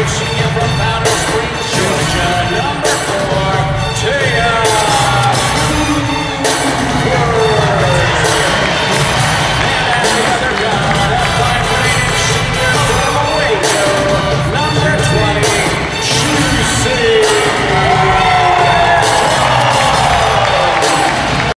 It's